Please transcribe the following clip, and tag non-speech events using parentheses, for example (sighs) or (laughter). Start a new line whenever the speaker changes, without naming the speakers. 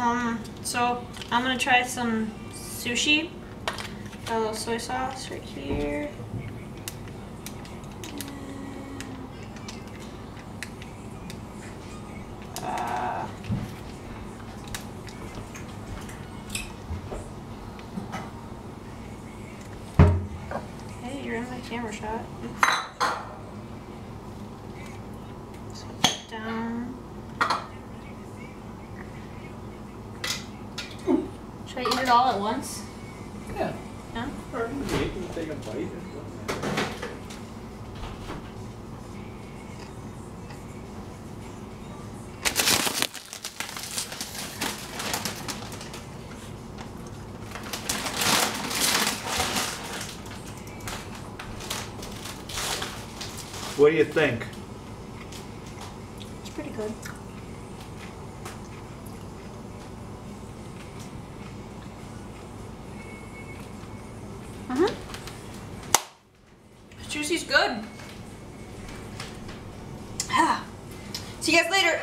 Um, so I'm gonna try some sushi. Got a little soy sauce right here. Uh, hey, you're in my camera shot. Oops. That down. Should I eat it all at once?
Yeah.
Yeah?
Or you can take a bite. It.
What do you think?
It's pretty good. Mm-hmm. Juicy's good. Ah. (sighs) See you guys later.